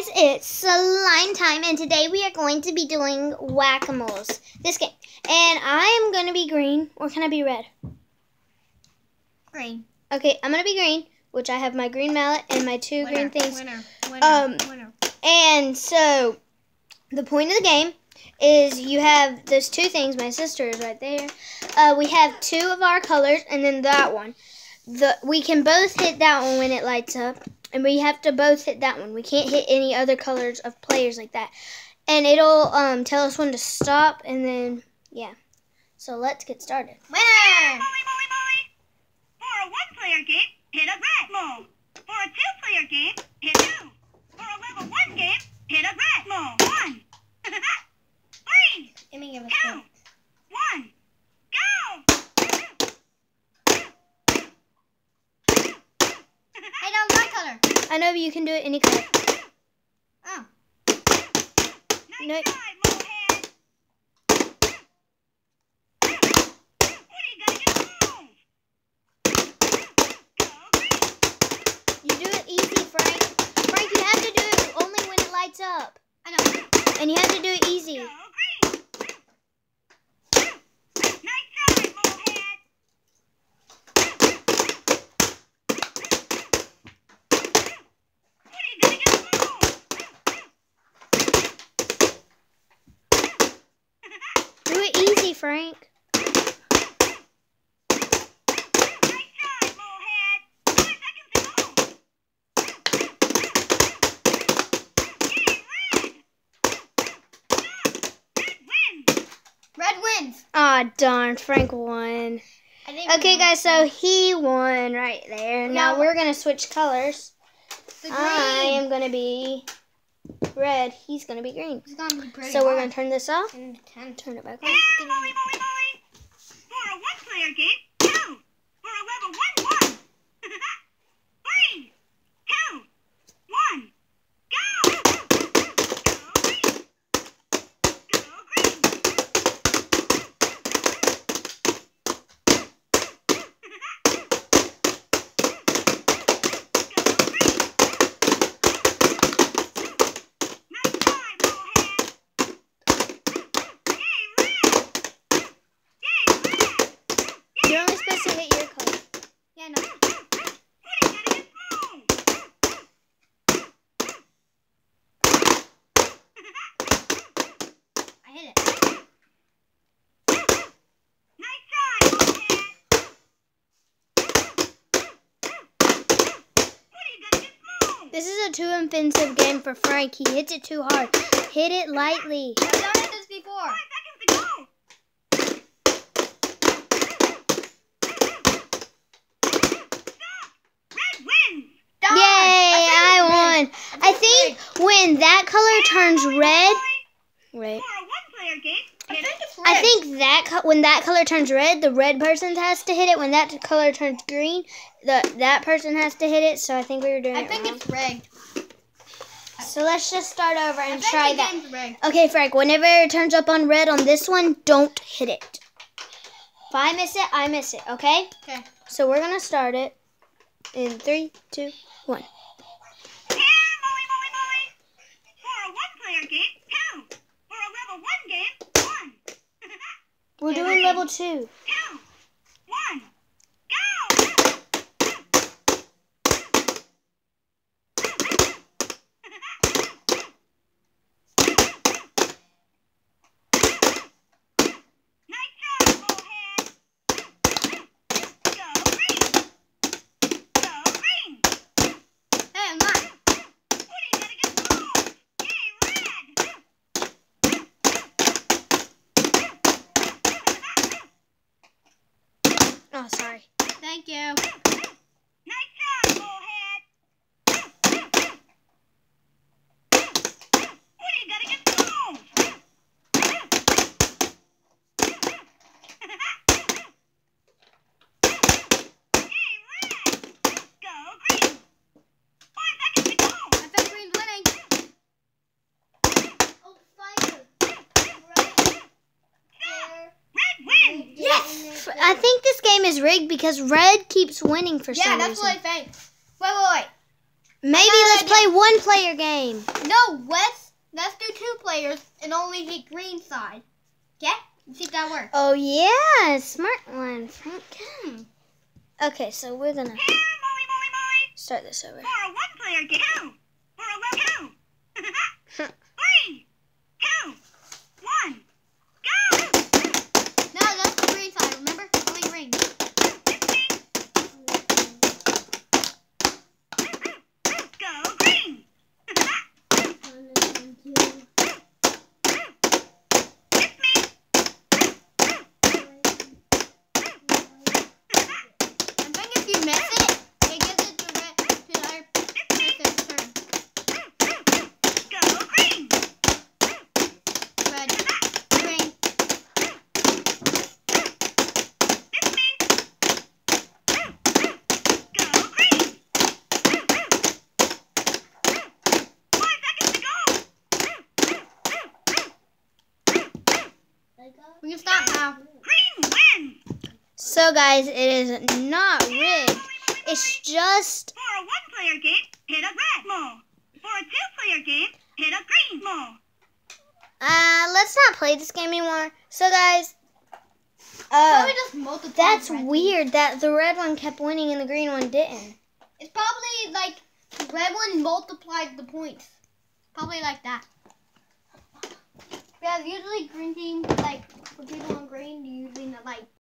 guys, it's slime time, and today we are going to be doing whack-a-moles. This game. And I am going to be green, or can I be red? Green. Okay, I'm going to be green, which I have my green mallet and my two Winner, green things. Winner. Winner. Um, winner. And so, the point of the game is you have those two things. My sister is right there. Uh, we have two of our colors, and then that one. The we can both hit that one when it lights up, and we have to both hit that one. We can't hit any other colors of players like that, and it'll um, tell us when to stop, and then yeah. So let's get started. Winner. Molly, molly, molly. For a one-player game, hit a red mole. For a two-player game, hit two. For a level one game, hit a red mole. One. Three, Give me give it two, one, go! Hey, down my color. I know you can do it any color. Oh. Nice No. try, molehead. What are you gonna get move? Go green. You do it easy, Frank. Frank, you have to do it only when it lights up, I know. and you have to do it easy. Go green. Nice try, molehead. What are you gonna get move? Do it easy, Frank. Nice try, molehead. Five seconds to go. Yay, red. Wins. Red wins. Ah, darn, Frank won. Okay, guys, so he won right there. Now we're gonna switch colors. I am gonna be red. He's gonna be green. It's gonna be pretty So we're gonna turn this off And turn it back on. molly, molly, molly. For a one-player game, two. For a level one, one. Three, two, one, go! Go green. Go green. Go green. Nice try, molehead. Yay, red! Yay, red! You're only supposed to hit your color. Yeah, no. What are you gonna get move? I hit it. Nice try, molehead. What are you gonna get move? This is a too offensive game for Frank. He hits it too hard. Hit it lightly. I've done this before. Five seconds to go. Stop. Red wins. Yay! I won. I think when that color turns red, wait. I hit think it. it's red. I think that co- when that color turns red, the red person has to hit it. When that color turns green, the that person has to hit it. So I think we were doing I it think wrong. it's red. So let's just start over and think try the that. game's. Okay, Frank. Whenever it turns up on red on this one, don't hit it. If I miss it, I miss it. Okay. Okay. So we're gonna start it in three, two, one. We're doing level two. Two, one, go! Nice try, molehead. Go green. Go green. Hey, I'm not. What are you gonna get move? Yay, red! Oh, sorry. Thank you. Nice try, molehead. What are you gonna get move? Yay, red! Go green. Five seconds to go. I think green's winning. Oh, fire! Red wins. Yes! I think this game is rigged because red keeps winning for Yeah, some that's reason. what I think. Wait, wait, wait. Maybe let's an play one player game. No, let's let's do two players and only hit green side. Okay? Let's see if that works. Oh yeah, smart one, Frank. Hmm. Okay, so we're gonna start this over. For a one-player game. Two. For a level two. Three. Two. One. Go. No, that's the green side. Remember? Only green. It's me. Go green. It's me. I think if you miss it, it gives it to red to our It's me. person's turn. Go green. Red. Green. It's me. Go green. Five seconds to go. We can stop now. Green wins. So guys, it is not rigged. It's just For a one-player game, hit a red mole. For a two-player game, hit a green mole. uh let's not play this game anymore. So guys, uh just that's red. weird that the red one kept winning and the green one didn't. It's probably like the red one multiplied the points. Probably like that. Yeah, usually green team like for people on green, usually like